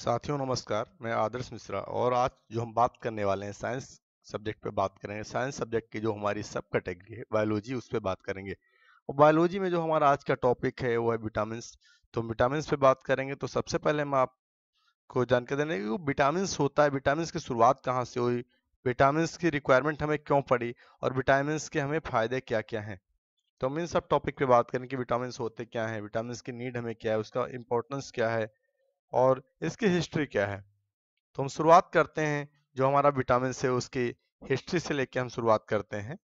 साथियों, नमस्कार। मैं आदर्श मिश्रा और आज जो हम बात करने वाले हैं साइंस सब्जेक्ट पे बात करेंगे। साइंस सब्जेक्ट की जो हमारी सब कैटेगरी है बायोलॉजी उस पर बात करेंगे। और बायोलॉजी में जो हमारा आज का टॉपिक है, वो है विटामिन तो विटामिन पे बात करेंगे तो सबसे पहले मैं आपको जानकारी देने की विटामिन होता है। विटामिन की शुरुआत कहाँ से हुई? विटामिन की रिक्वायरमेंट हमें क्यों पड़ी? और विटामिन के हमें फ़ायदे क्या क्या हैं? तो हम इन सब टॉपिक पे बात करें कि विटामिन होते क्या हैं? विटामिन की नीड हमें क्या है? उसका इंपॉर्टेंस क्या है? और इसकी हिस्ट्री क्या है? तो हम शुरुआत करते हैं जो हमारा विटामिन से उसकी हिस्ट्री से लेके हम शुरुआत करते हैं।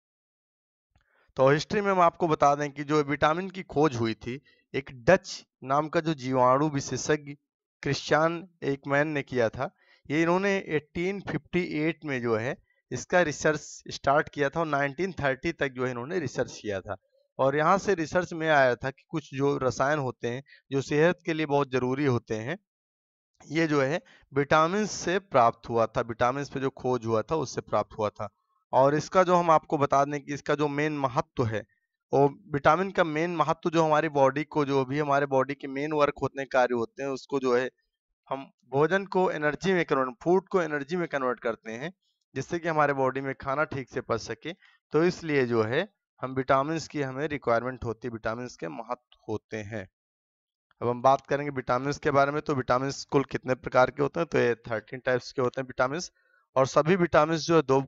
तो हिस्ट्री में हम आपको बता दें कि जो विटामिन की खोज हुई थी, एक डच नाम का जो जीवाणु विशेषज्ञ क्रिश्चियन एक मैन ने किया था, ये इन्होंने 1858 में जो है, इसका रिसर्च स्टार्ट किया था और 1930 तक जो है इन्होंने रिसर्च किया था। और यहाँ से रिसर्च में आया था कि कुछ जो रसायन होते हैं, जो सेहत के लिए बहुत ज़रूरी होते हैं ये जो है विटामिन से प्राप्त हुआ था विटामिन पे जो खोज हुआ था, उससे प्राप्त हुआ था। और इसका जो हम आपको बता दें कि इसका जो मेन महत्व है, वो विटामिन का मेन महत्व जो हमारी बॉडी को, जो भी हमारे बॉडी के मेन वर्क होते हैं, कार्य होते हैं, उसको जो है, हम भोजन को एनर्जी में कन्वर्ट फ़ूड को एनर्जी में कन्वर्ट करते हैं, जिससे कि हमारे बॉडी में खाना ठीक से पच सके। तो इसलिए जो है, हम विटामिन की हमें रिक्वायरमेंट होती है विटामिन के महत्व होते हैं। अब हम बात करेंगे विटामिन के बारे में तो विटामिन कुल कितने प्रकार के होते हैं? तो ये थर्टीन टाइप्स के होते हैं विटामिन और सभी विटामिन जो है दो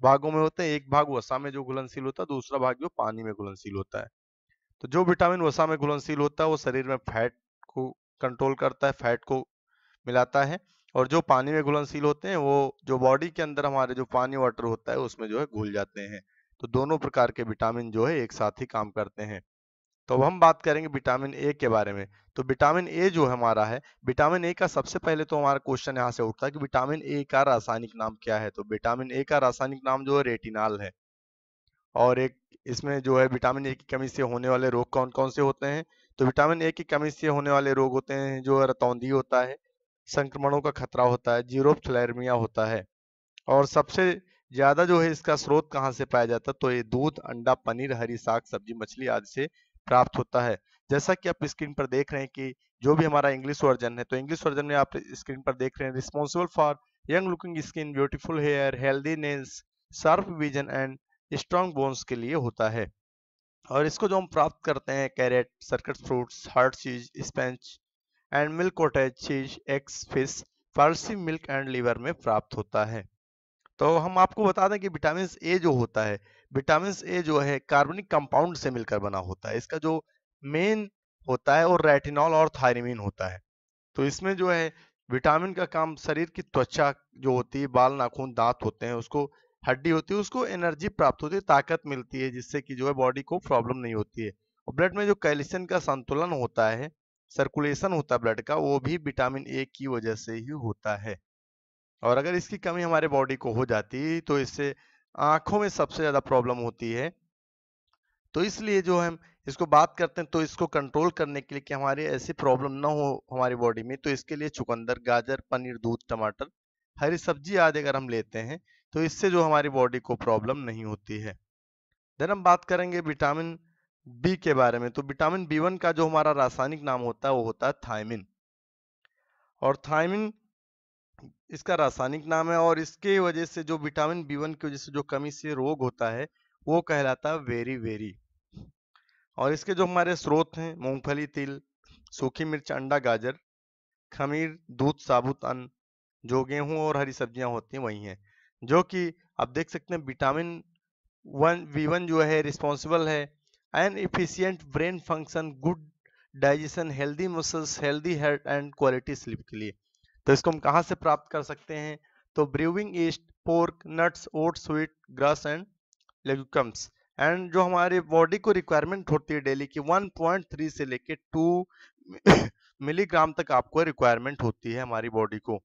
भागों में होते हैं। एक भाग वसा में जो घुलनशील होता है, दूसरा भाग जो पानी में घुलनशील होता है। तो जो विटामिन वसा में घुलनशील होता है, वो शरीर में फैट को कंट्रोल करता है फैट को मिलाता है और जो पानी में घुलनशील होते हैं, वो जो बॉडी के अंदर हमारे जो पानी वाटर होता है, उसमें जो है घुल जाते हैं। तो दोनों प्रकार के विटामिन जो है एक साथ ही काम करते हैं। तो अब हम बात करेंगे विटामिन ए के बारे में। तो विटामिन ए जो हमारा है, विटामिन ए का सबसे पहले तो हमारा क्वेश्चन यहाँ से उठता है कि विटामिन ए का रासायनिक नाम क्या है? तो विटामिन ए का रासायनिक नाम जो है रेटिनाल है। और एक इसमें जो है विटामिन ए की कमी से होने वाले रोग कौन कौन से होते हैं? तो विटामिन ए की कमी से होने वाले रोग होते हैं, जो रतौंधी होता है, संक्रमणों का खतरा होता है जीरोफ्लैरमिया होता है। और सबसे ज़्यादा जो है इसका स्रोत कहाँ से पाया जाता है? तो ये दूध, अंडा, पनीर, हरी साग, सब्ज़ी, मछली आदि से प्राप्त होता है। जैसा कि आप स्क्रीन पर देख रहे हैं कि जो भी हमारा इंग्लिश वर्जन है तो इंग्लिश वर्जन में आप स्क्रीन पर देख रहे हैं responsible for young looking skin beautiful hair healthy nails sharp vision and strong bones के लिए होता है। और इसको जो हम प्राप्त करते हैं carrot circuit fruits hard cheese spinach and milk cottage cheese eggs fish parsley milk and liver में प्राप्त होता है। तो हम आपको बता दें कि विटामिन ए जो होता है विटामिन ए जो है, कार्बनिक कंपाउंड से मिलकर बना होता है। इसका जो मेन होता है और रेटिनॉल और थायरमिन होता है। तो इसमें जो है, विटामिन का काम शरीर की त्वचा जो होती है, बाल, नाखून, दांत होते हैं, उसको, हड्डी होती है, उसको एनर्जी प्राप्त होती है, ताकत मिलती है, जिससे कि जो है बॉडी को प्रॉब्लम नहीं होती है। और ब्लड में जो कैल्शियम का संतुलन होता है, सर्कुलेशन होता है ब्लड का, वो भी विटामिन ए की वजह से ही होता है। और अगर इसकी कमी हमारे बॉडी को हो जाती तो इससे आँखों में सबसे ज़्यादा प्रॉब्लम होती है। तो इसलिए जो हम इसको बात करते हैं तो इसको कंट्रोल करने के लिए कि हमारे ऐसी प्रॉब्लम ना हो हमारी बॉडी में तो इसके लिए चुकंदर, गाजर, पनीर, दूध, टमाटर, हरी सब्ज़ी आदि अगर हम लेते हैं तो इससे जो हमारी बॉडी को प्रॉब्लम नहीं होती है। देन हम बात करेंगे विटामिन बी के बारे में तो विटामिन बी वन का जो हमारा रासायनिक नाम होता है, वो होता है थायमिन। और थायमिन इसका रासायनिक नाम है और इसके वजह से जो विटामिन बी वन की वजह से जो कमी से रोग होता है, वो कहलाता है वेरी वेरी। और इसके जो हमारे स्रोत हैं, मूंगफली, तिल, सूखी मिर्च, अंडा, गाजर, खमीर, दूध, साबुत, अन्न, जो गेहूँ और हरी सब्ज़ियाँ होती हैं, वही हैं। जो कि आप देख सकते हैं विटामिन वन वी वन जो है रिस्पॉन्सिबल है an efficient brain function, good digestion, healthy muscles, healthy health and quality sleep के लिए। तो इसको हम कहाँ से प्राप्त कर सकते हैं? तो brewing yeast, pork, nuts oat sweet, grass and legumes. And जो हमारे बॉडी को रिक्वायरमेंट होती है डेली की 1.3 से लेके 2 मिलीग्राम तक आपको रिक्वायरमेंट होती है हमारी बॉडी को।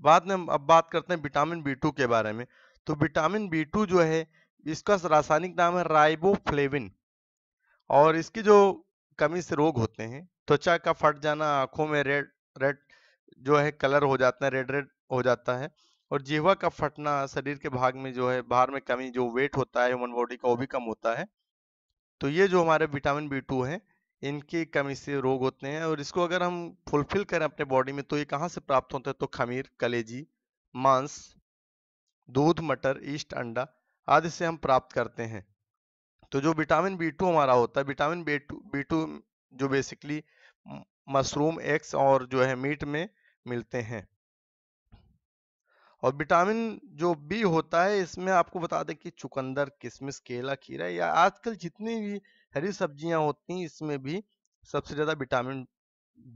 बाद में अब बात करते हैं विटामिन बी टू के बारे में। तो विटामिन बी टू जो है, इसका रासायनिक नाम है राइबोफ्लेविन। और इसकी जो कमी से रोग होते हैं, त्वचा का फट जाना, आँखों में रेड रेड जो है कलर हो जाता है रेड रेड हो जाता है और जीवा का फटना शरीर के भाग में जो है, बाहर में कमी जो वेट होता है ह्यूमन बॉडी का वो भी कम होता है। तो ये जो हमारे विटामिन बी टू है, इनकी कमी से रोग होते हैं और इसको अगर हम फुलफिल करें अपने बॉडी में तो ये कहाँ से प्राप्त होते हैं? तो खमीर, कलेजी, मांस, दूध, मटर ईस्ट अंडा आदि से हम प्राप्त करते हैं। तो जो विटामिन बी टू हमारा होता है vitamin B two B two जो बेसिकली मशरूम एग्स और जो है मीट में मिलते हैं। और विटामिन जो बी होता है, इसमें आपको बता दें कि चुकंदर किशमिश केला, खीरा या आजकल जितनी भी हरी सब्ज़ियाँ होती हैं, इसमें भी सबसे ज़्यादा विटामिन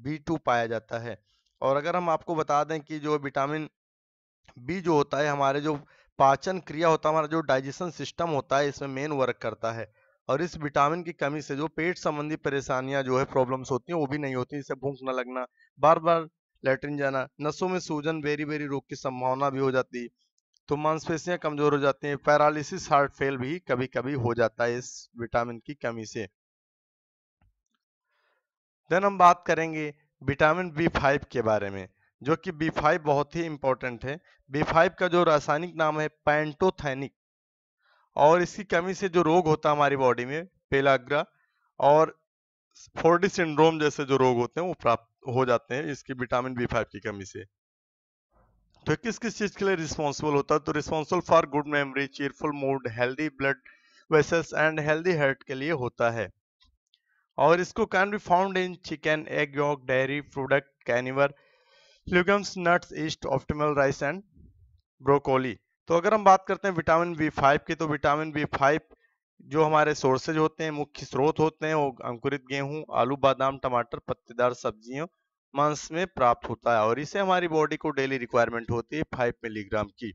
बी टू पाया जाता है। और अगर हम आपको बता दें कि जो विटामिन बी जो होता है, हमारे जो पाचन क्रिया होता है, हमारा जो डाइजेशन सिस्टम होता है, इसमें मेन वर्क करता है। और इस विटामिन की कमी से जो पेट संबंधी परेशानियाँ, जो है प्रॉब्लम्स होती हैं, वो भी नहीं होती जैसे भूख न लगना बार बार लेटरिन जाना, नसों में सूजन बेरी बेरी रोग की संभावना भी हो जाती तो मांसपेशियाँ कमज़ोर हो जाती हैं, पैरालिसिस हार्ट फेल भी कभी कभी हो जाता है इस विटामिन की कमी से। देन हम बात करेंगे विटामिन बी फाइव के बारे में, जो कि बी फाइव बहुत ही इंपॉर्टेंट है। बी फाइव का जो रासायनिक नाम है पैंटोथैनिक, और इसकी कमी से जो रोग होता है हमारी बॉडी में, पेलाग्रा और फोर्डी सिंड्रोम जैसे जो रोग होते हैं वो प्राप्त हो जाते हैं इसकी विटामिन बी फाइव की कमी से। तो किस किस चीज़ के लिए रिस्पॉन्सिबल होता है? तो responsible for good memory cheerful mood healthy blood vessels and healthy heart के लिए होता है। और इसको can be found in chicken egg yolk dairy product caviar legumes nuts yeast oatmeal rice and broccoli तो अगर हम बात करते हैं विटामिन बी फाइव की तो विटामिन बी फाइव जो हमारे सोर्सेज होते हैं, मुख्य स्रोत होते हैं, वो अंकुरित गेहूँ, आलू, बादाम, टमाटर, पत्तेदार सब्जियों मांस में प्राप्त होता है और इसे हमारी बॉडी को डेली रिक्वायरमेंट होती है फाइव मिलीग्राम की।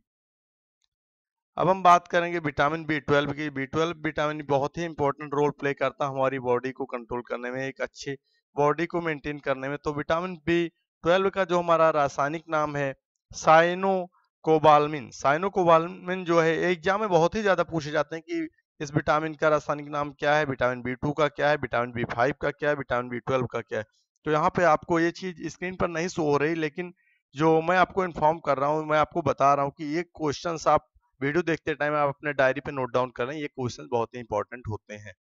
अब हम बात करेंगे विटामिन बी ट्वेल्व की। बी ट्वेल्व विटामिन बहुत ही इंपॉर्टेंट रोल प्ले करता है हमारी बॉडी को कंट्रोल करने में, एक अच्छी बॉडी को मेंटेन करने में। तो विटामिन बी ट्वेल्व का जो हमारा रासायनिक नाम है साइनो कोबालमिन साइनो कोबालमिन जो है एग्ज़ाम में बहुत ही ज़्यादा पूछे जाते हैं कि इस विटामिन का रासायनिक नाम क्या है? विटामिन बी टू का क्या है? विटामिन बी फाइव का क्या है? विटामिन बी ट्वेल्व का क्या है? तो यहाँ पे आपको ये चीज़ स्क्रीन पर नहीं शो हो रही, लेकिन जो मैं आपको इन्फॉर्म कर रहा हूँ, मैं आपको बता रहा हूँ कि ये क्वेश्चन आप वीडियो देखते टाइम आप अपने डायरी पे नोट डाउन कर रहे हैं। ये क्वेश्चन बहुत ही इंपॉर्टेंट होते हैं।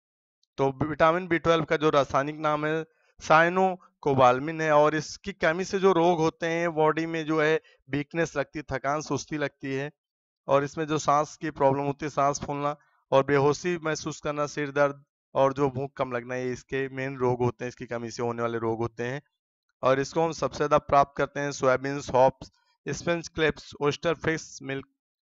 तो विटामिन बी ट्वेल्व का जो रासायनिक नाम है साइनो कोबालमिन है, और इसकी कमी से जो रोग होते हैं बॉडी में जो है वीकनेस लगती है, थकान, सुस्ती लगती है, और इसमें जो सांस की प्रॉब्लम होती है, सांस फूलना और बेहोशी महसूस करना, सिर दर्द और जो भूख कम लगना, ये इसके मेन रोग होते हैं, इसकी कमी से होने वाले रोग होते हैं। और इसको हम सबसे ज़्यादा प्राप्त करते हैं soybean hops spinach kelps oyster fish milk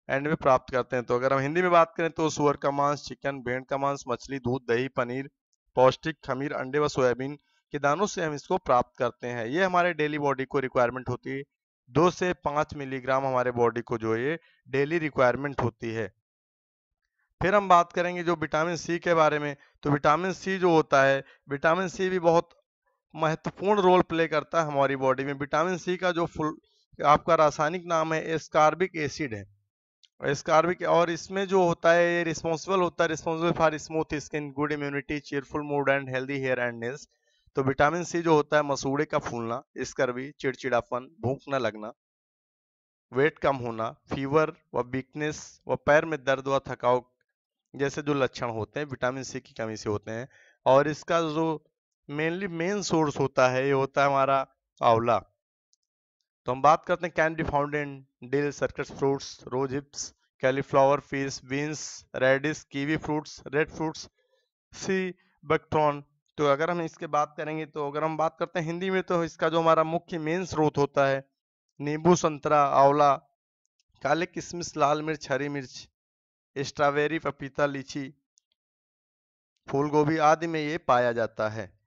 and में प्राप्त करते हैं। तो अगर हम हिंदी में बात करें तो सुअर का मांस चिकन भेड़ का मांस, मछली, दूध, दही, पनीर, पौष्टिक खमीर, अंडे व सोयाबीन के दानों से हम इसको प्राप्त करते हैं। ये हमारे डेली बॉडी को रिक्वायरमेंट होती है। दो से पाँच मिलीग्राम हमारे बॉडी को जो ये डेली रिक्वायरमेंट होती है। फिर हम बात करेंगे जो विटामिन सी के बारे में। तो विटामिन सी जो होता है, विटामिन सी भी बहुत महत्वपूर्ण रोल प्ले करता है हमारी बॉडी में। विटामिन सी का जो फुल, आपका रासायनिक नाम है एस्कार्बिक एसिड है। एस्कार्बिक, और इसमें जो होता है, ये रिस्पॉन्सिबल होता है, responsible for smooth skin, good immunity, cheerful mood and healthy hair and nails. तो विटामिन सी जो होता है, मसूड़े का फूलना, स्कर्वी, चिड़चिड़ापन, भूख न लगना, वेट कम होना, फीवर व वीकनेस व पैर में दर्द व थकाव जैसे जो लक्षण होते हैं, विटामिन सी की कमी से होते हैं, और इसका जो मेनली मेन सोर्स होता है, ये होता है हमारा आंवला। तो हम बात करते हैं can be found in dill citrus fruits rose hips cauliflower fish beans radish kiwi fruits red fruits sea buckthorn तो अगर हम इसके बात करेंगे तो अगर हम बात करते हैं हिंदी में तो इसका जो हमारा मुख्य मेन स्रोत होता है, नींबू संतरा, आंवला, काले किशमिश, लाल मिर्च, हरी मिर्च। स्ट्रॉबेरी, पपीता, लीची फूल गोभी आदि में ये पाया जाता है।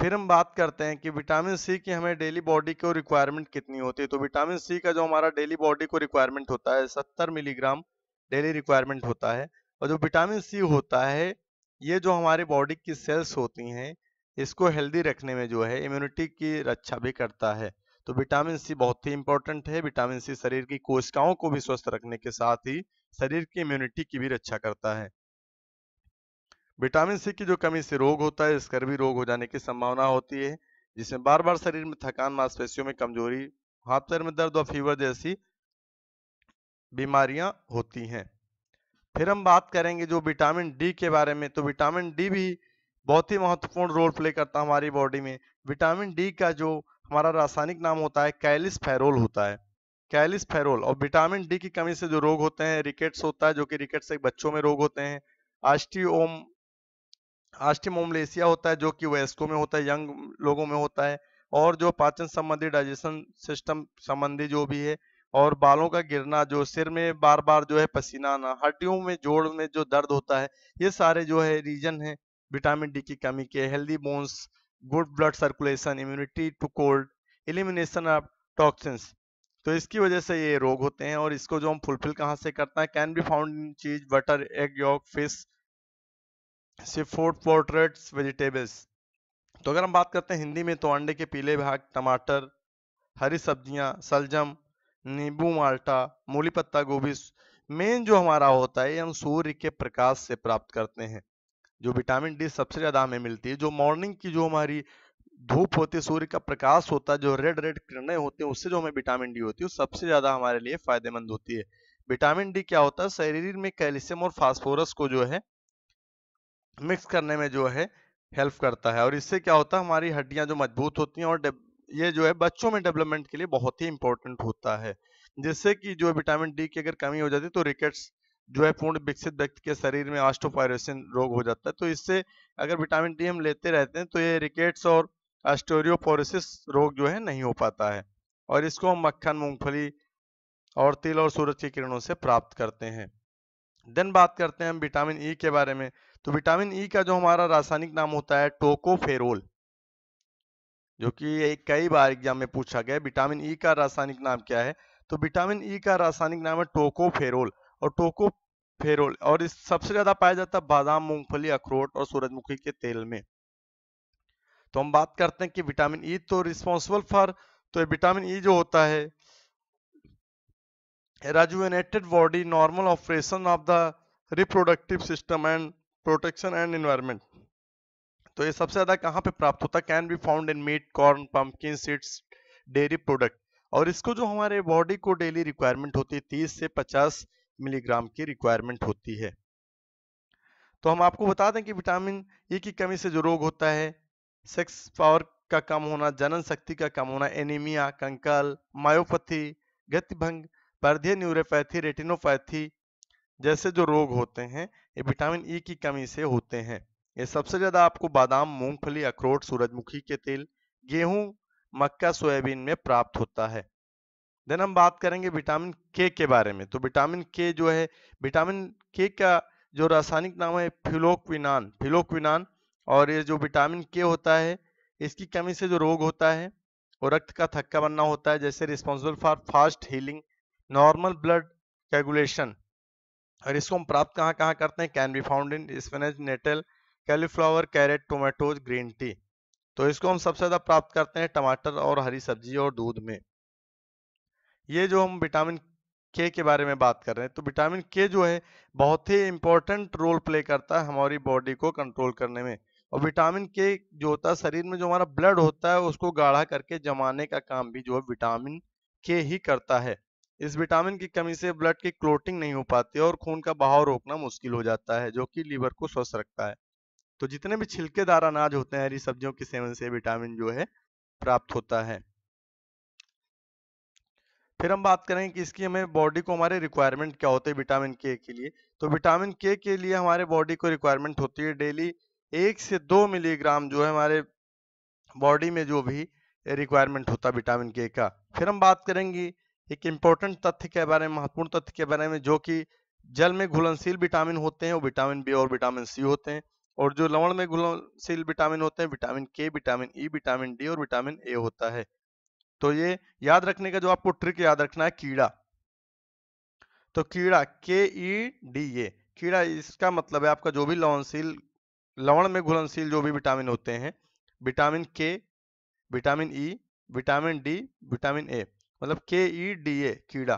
फिर हम बात करते हैं कि विटामिन सी की हमें डेली बॉडी को रिक्वायरमेंट कितनी होती है? तो विटामिन सी का जो हमारा डेली बॉडी को रिक्वायरमेंट होता है, सत्तर मिलीग्राम डेली रिक्वायरमेंट होता है। और जो विटामिन सी होता है, ये जो हमारे बॉडी की सेल्स होती हैं, इसको हेल्दी रखने में जो है, इम्यूनिटी की रक्षा भी करता है। तो विटामिन सी बहुत ही इंपॉर्टेंट है। विटामिन सी शरीर की कोशिकाओं को भी स्वस्थ रखने के साथ ही शरीर की इम्यूनिटी की भी रक्षा करता है। विटामिन सी की जो कमी से रोग होता है स्कर्वी रोग हो जाने की संभावना होती है जिसमें बार बार शरीर में थकान, मांसपेशियों में कमज़ोरी, हाथ पैर में दर्द और फीवर जैसी बीमारियाँ होती हैं। फिर हम बात करेंगे जो विटामिन डी के बारे में तो विटामिन डी भी बहुत ही महत्वपूर्ण रोल प्ले करता है हमारी बॉडी में। विटामिन डी का जो हमारा रासायनिक नाम होता है कैलिस फेरोल होता है। कैलिस फेरोल और विटामिन डी की कमी से जो रोग होते हैं, रिकेट्स होता है, जो कि रिकेट्स एक बच्चों में रोग होते हैं। आस्टियोम आस्टिमोमलेसिया होता है, जो कि वयस्कों में होता है, यंग लोगों में होता है। और जो पाचन संबंधी डाइजेशन सिस्टम संबंधी जो भी है और बालों का गिरना, जो सिर में बार बार जो है पसीना आना, हड्डियों में, जोड़ में जो दर्द होता है, ये सारे जो है रीजन है, विटामिन डी की कमी के, healthy bones good blood circulation immunity to cold elimination of toxins तो इसकी वजह से ये रोग होते हैं और इसको जो हम फुलफिल कहाँ से करता है can be found in cheese butter egg yolk fish seafood portraits vegetables तो अगर हम बात करते हैं हिंदी में तो अंडे के पीले भाग, टमाटर, हरी सब्ज़ियाँ सलजम नींबू, माल्टा, मूली पत्ता, गोभी, मेन जो हमारा होता है हम सूर्य के प्रकाश से प्राप्त करते हैं। जो विटामिन डी सबसे ज़्यादा हमें मिलती है, जो मॉर्निंग की जो हमारी धूप होती है, सूर्य का प्रकाश होता है, जो रेड रेड किरणें होती हैं, उससे जो हमें विटामिन डी होती है सबसे ज़्यादा हमारे लिए फ़ायदेमंद होती है। विटामिन डी क्या होता है? शरीर में कैल्शियम और फास्फोरस को जो है मिक्स करने में जो है हेल्प करता है। और इससे क्या होता है? हमारी हड्डियाँ जो मज़बूत होती हैं और ये जो है बच्चों में डेवलपमेंट के लिए बहुत ही इंपॉर्टेंट होता है। जिससे कि जो विटामिन डी की अगर कमी हो जाती है तो रिकेट्स जो है पूर्ण विकसित व्यक्ति के शरीर में ऑस्टोपायरोसिन रोग हो जाता है। तो इससे अगर विटामिन डी हम लेते रहते हैं तो ये रिकेट्स और ऑस्टोरियोपोरोसिस रोग जो है नहीं हो पाता है। और इसको हम मक्खन, मूंगफली और तिल और सूरज की किरणों से प्राप्त करते हैं। देन बात करते हैं हम विटामिन ई के बारे में। तो विटामिन ई का जो हमारा रासायनिक नाम होता है टोकोफेरोल जो कि एक कई बार एग्ज़ाम में पूछा गया विटामिन ई का रासायनिक नाम क्या है? तो विटामिन ई का रासायनिक नाम है टोकोफेरोल और टोको फेरोल, और इस सबसे ज़्यादा पाया जाता है बादाम, मूंगफली, अखरोट और सूरजमुखी के तेल में। तो हम बात करते हैं कि विटामिन ई तो रिस्पॉन्सिबल फॉर तो विटामिन ई जो होता है rejuvenated body normal operation of the reproductive system and protection and environment तो ये सबसे ज़्यादा कहाँ पे प्राप्त होता है? Can be found in meat corn pumpkin seeds dairy product और इसको जो हमारे बॉडी को डेली रिक्वायरमेंट होती है, तीस से पचास मिलीग्राम की रिक्वायरमेंट होती है। तो हम आपको बता दें कि विटामिन ई की कमी से जो रोग होता है सेक्स पावर का कम होना जनन शक्ति का कम होना एनीमिया कंकाल मायोपैथी गतिभंग, पर्धिय न्यूरोपैथी रेटिनोपैथी जैसे जो रोग होते हैं, ये विटामिन ई की कमी से होते हैं। ये सबसे ज़्यादा आपको बादाम, मूंगफली, अखरोट, सूरजमुखी के तेल, गेहूँ, मक्का, सोयाबीन में प्राप्त होता है। देन हम बात करेंगे विटामिन के के बारे में। तो विटामिन के जो है, विटामिन के का जो रासायनिक नाम है फिलोक्विनान फिलोक्विनान और ये जो विटामिन के होता है, इसकी कमी से जो रोग होता है और रक्त का थक्का बनना होता है, जैसे responsible for fast healing normal blood coagulation और इसको हम प्राप्त कहाँ कहाँ करते हैं? Can be found in spinach nettle cauliflower carrot tomatoes green tea तो इसको हम सबसे ज़्यादा प्राप्त करते हैं टमाटर और हरी सब्ज़ी और दूध में। ये जो हम विटामिन के के बारे में बात कर रहे हैं तो विटामिन के जो है, बहुत ही इंपॉर्टेंट रोल प्ले करता है हमारी बॉडी को कंट्रोल करने में। और विटामिन के जो होता है, शरीर में जो हमारा ब्लड होता है, उसको गाढ़ा करके जमाने का काम भी जो है, विटामिन के ही करता है। इस विटामिन की कमी से ब्लड की क्लोटिंग नहीं हो पाती और खून का बहाव रोकना मुश्किल हो जाता है, जो कि लीवर को स्वस्थ रखता है। तो जितने भी छिलकेदार अनाज होते हैं, हरी सब्जियों के सेवन से विटामिन जो है, प्राप्त होता है। फिर हम बात करेंगे कि इसकी हमें बॉडी को हमारे रिक्वायरमेंट क्या होते हैं विटामिन के के लिए। तो विटामिन के के लिए हमारे बॉडी को रिक्वायरमेंट होती है डेली एक से दो मिलीग्राम जो है हमारे बॉडी में जो भी रिक्वायरमेंट होता है विटामिन के का। फिर हम बात करेंगे एक इम्पोर्टेंट तथ्य के बारे में, महत्वपूर्ण तथ्य के बारे में, जो कि जल में घुलनशील विटामिन होते हैं, वो विटामिन बी और विटामिन सी होते हैं। और जो लवण में घुलनशील विटामिन होते हैं vitamin K vitamin E vitamin D और विटामिन ए होता है। तो ये याद रखने का जो आपको ट्रिक याद रखना है, कीड़ा। तो कीड़ा, के ई डी ए, कीड़ा इसका मतलब है आपका जो भी लवणशील, लवण में घुलनशील जो भी विटामिन होते हैं, vitamin K, vitamin E, vitamin D, vitamin A मतलब के ई डी ए, कीड़ा।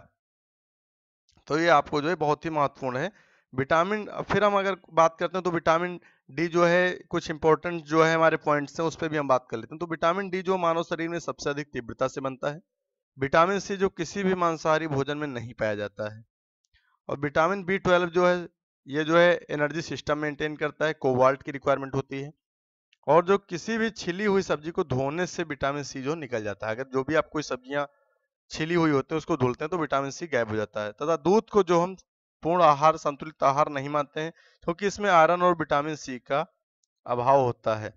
तो ये आपको जो है बहुत ही महत्वपूर्ण है। विटामिन, फिर हम अगर बात करते हैं तो विटामिन डी जो है, कुछ इंपॉर्टेंट जो है हमारे पॉइंट्स हैं, उस पर भी हम बात कर लेते हैं। तो विटामिन डी जो मानव शरीर में सबसे अधिक तीव्रता से बनता है। विटामिन सी जो किसी भी मांसाहारी भोजन में नहीं पाया जाता है। और विटामिन बी ट्वेल्व जो है, ये जो है एनर्जी सिस्टम मेंटेन करता है कोवाल्ट की रिक्वायरमेंट होती है। और जो किसी भी छिली हुई सब्ज़ी को धोने से विटामिन सी जो निकल जाता है। अगर जो भी आप कोई सब्ज़ियाँ छिली हुई होती है, उसको धुलते हैं तो विटामिन सी गायब हो जाता है। तथा दूध को जो हम पूर्ण आहार, संतुलित आहार नहीं मानते हैं, क्योंकि इसमें आयरन और विटामिन सी का अभाव होता है।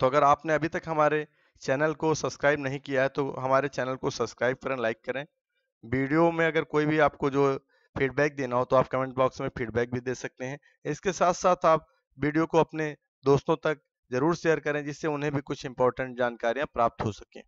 तो अगर आपने अभी तक हमारे चैनल को सब्सक्राइब नहीं किया है तो हमारे चैनल को सब्सक्राइब करें, लाइक करें। वीडियो में अगर कोई भी आपको जो फीडबैक देना हो तो आप कमेंट बॉक्स में फीडबैक भी दे सकते हैं। इसके साथ साथ आप वीडियो को अपने दोस्तों तक ज़रूर शेयर करें, जिससे उन्हें भी कुछ इंपॉर्टेंट जानकारियाँ प्राप्त हो सकें।